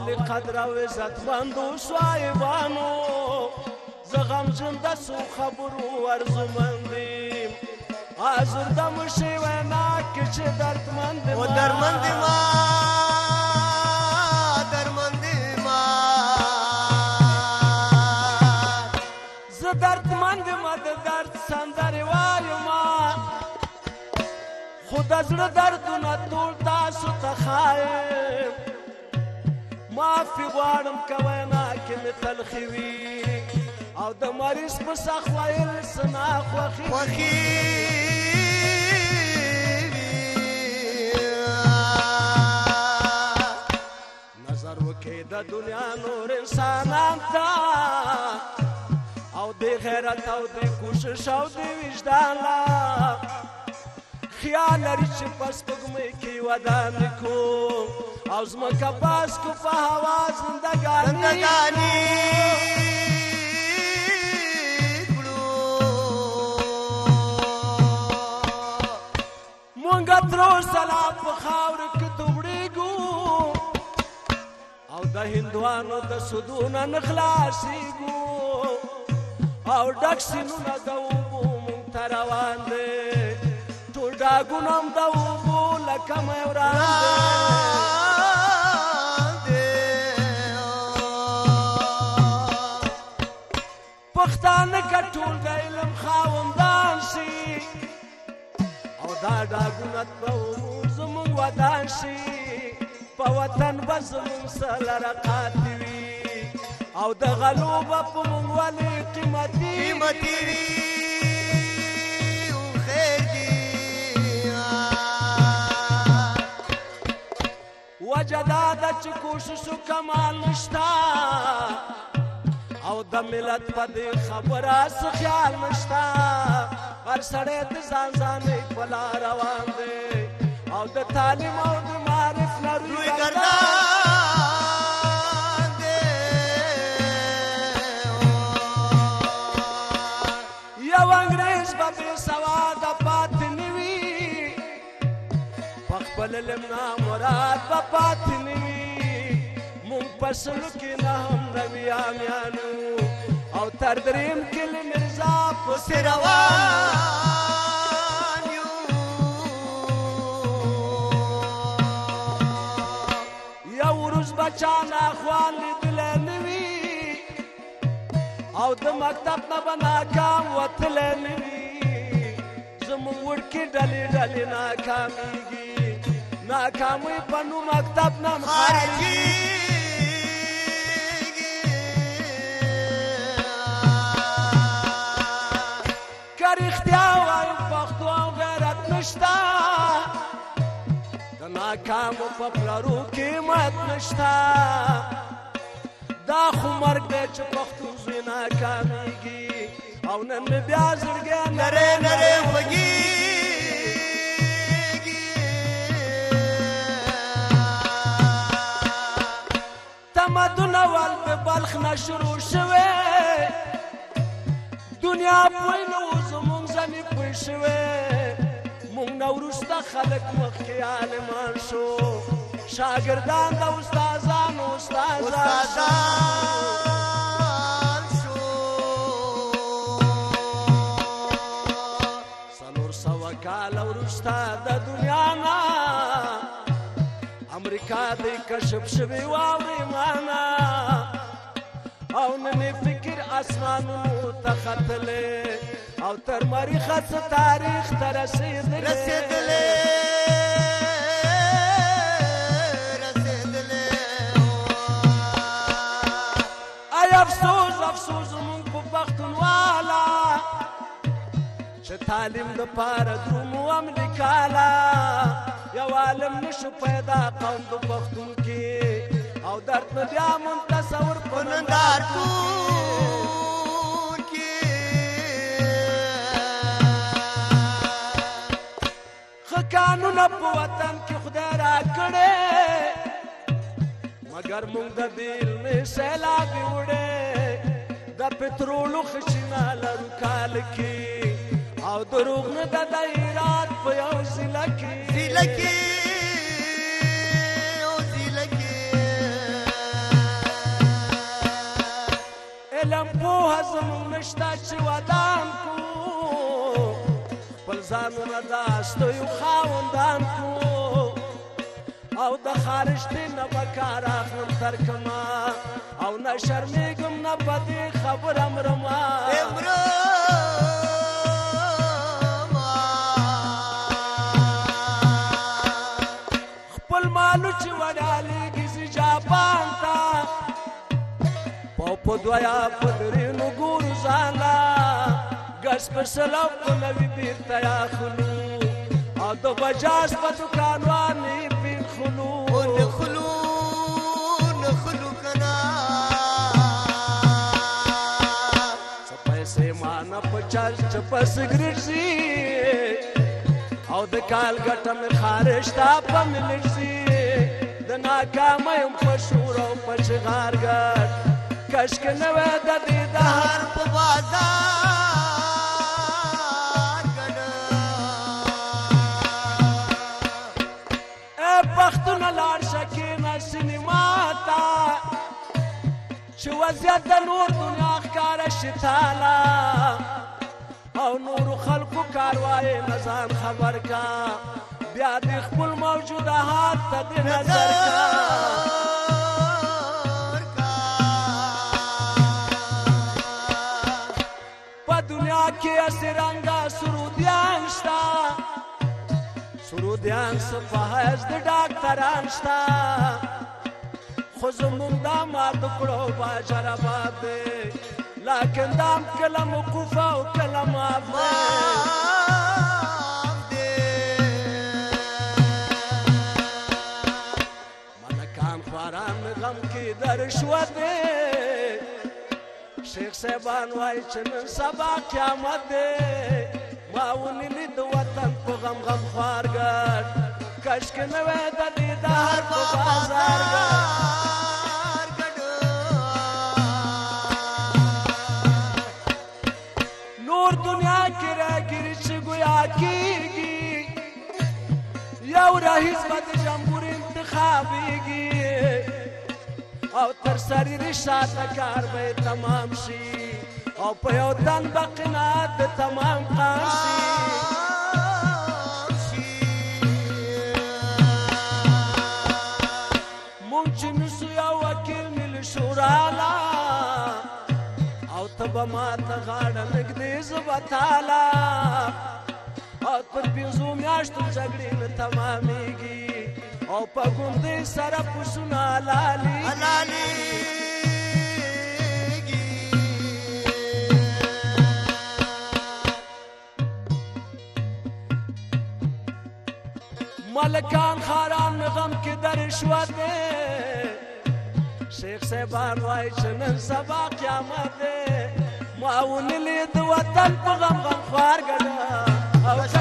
والی قدر او عزت مندو صاحبانو زغم جند سو خبرو ارزمندیم آزرده مشی و ناک چه دردمندیم و درمندیم درمندیم ز دردمندیم د درد سندرې وایم خو د زړه دردونه ټول تاسو ته خایم معافي غواړم کوینا کې مې تلخي وي او د مریض په سخ ویل سنا خوخي خوخي نظر وکې د دنیا نور انسانان ته او د غیرت او د کوشش او د وجدان خیال لري چې پس پګمې کې ودان کوم او زما کپاس کو په هوا زندګانی زندګانی مونږ تر سلا په خاور کې دوبړېګو او د هندوانو د سودونه نخلاصېګو او ډک سینونه د اوبو مونږ ته روان دی ټول ډاګونه هم د اوبو لکه مې وران دی سنت به عموم زموږ ودان شي په وطن به زموږ سره رقات وي او د غلو به په موږ ولې قیمتي قیمتي وي وجدا د چ کوشش کمال نشتا او د ملت په خبره خیال نشتا هر سړی د ځان ځانې په لار روان دی او د تعلیم او د معرف نه روی ګردان دی یو انګریز به بې سواده پاتې نه وي په خپل علم نامراد به پاتې نه وي موږ په سلو کې نه هم رویامیان او تر دریم کل مرزا پسې روان یو یو ورځ بچان اخوان لیدل نوي او د مکتب نه بنا کام وتل نوي زمو ورکی ډلې ډلې ناکامېږي ناکامي په نو مکتب نه خارجي رښتیا وایم پښتو او غیرت نشتا د ناکامو په پلرو قیمت نشتا دا خو مرګ دی چې پښتو زوی ناکامیږي او نن مې بیا زړګی نرې نرې خوږیږي تمدن اول په بلخ نه شروع شوه دنیا په نور تیر شوی مونږ نه وروسته خلک مخکې عالمان شو شاګردان د استادانو استادان کاله ورسته د دنیا نه امریکا د کشف شوی واورې مانا او نن فکر اسمانو ته ختلې او تر مریخه تاریخ ته رسیدلې رسیدلې چې تعلیم د پاره دروم امریکا لا یو عالم نشو پیدا قوم د پښتون کې او درد نه بیا مون تصور په نندار تور کې خکانو نه په وطن کې خدای را کړې مگر مونږ د دل می سیلاب وړې د پترولو خشنا لرو کال کې او دروغ نه د دایرات په یو زلکی زلکی هزم نشتا چې ودان کو خپل ځانو نه داستو یو خاوندان کو او د خارج دی نه به کار اخلم تر کما او نه شرمېږم نه په دې خبره مرما خپل مالو چې وډالېږي زه جاپان ته په دویا په درې خانه ګس پر سلام کو نوی پیر تیا خلو او د بجاس په دکان وانی پیر خلو او نخلو نخلو کنا سپیسې مان په چل چپ سګریټ او د کال ګټم خارش تا په ملشي د ناکامه په شور او په شغارګر کشک نو د دیدار په بازار ګډ ا پختون لار شکینا سینما تا چې وضعیت د نور دنیا ښکار شتالا او نور خلقو کاروای نظام خبر کا بیا د خپل موجوده حالت ته نظر کا کې اسرنګا سرودیان شتا سرودیان صفحز د ډاکټران شتا خو زمونږ دا مات کړو باجر آباد لکن دام کلم کوفه او کلم آباد غم کې در شو دی شیخ صاحبان وای چې نن سبا قیامت دی ما ونی لید وطن په غم غم خوارګر کاشک نه وای د دیدار په بازارګر نور دنیا کې راګر چې ګویا کېږي یو رئیس به د جمهور انتخابېږي او تر سريري شاته کار به تمام شي او په یو دن به قناعت تمام قام شي شورالا او تب ما ته غاړه نږدې زبتالا او پر پیزو میاشتو جګړې نه تمامېږي او په ګوندې سره پښونه لالي لالي ملکان خاران غم کې در شوت شیخ صاحب وای چې نن سبا قیامت معاون لید وطن په غم غم خوار ګدا او